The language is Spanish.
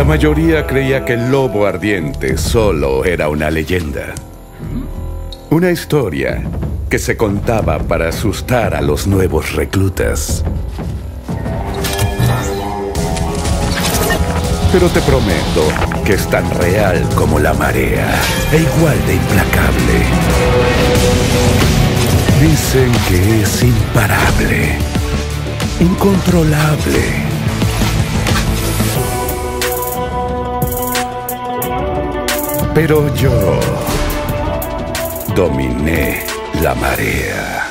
La mayoría creía que el lobo ardiente solo era una leyenda. Una historia que se contaba para asustar a los nuevos reclutas. Pero te prometo que es tan real como la marea e igual de implacable. Dicen que es imparable, incontrolable. Pero yo dominé la marea.